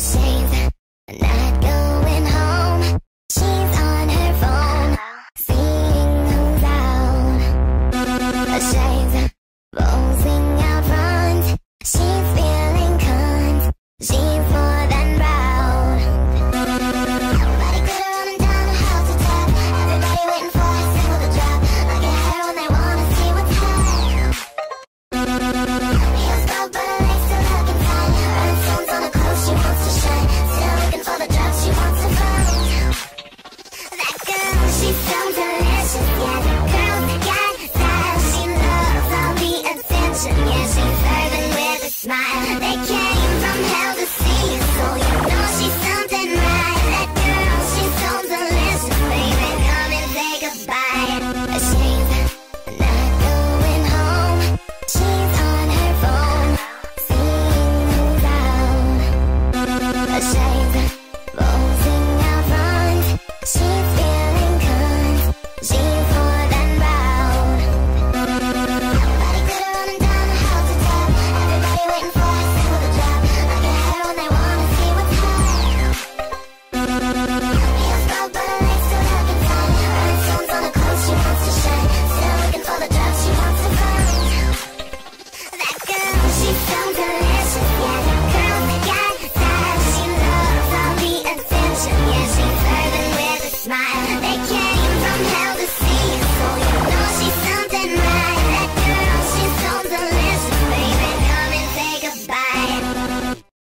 a shame I say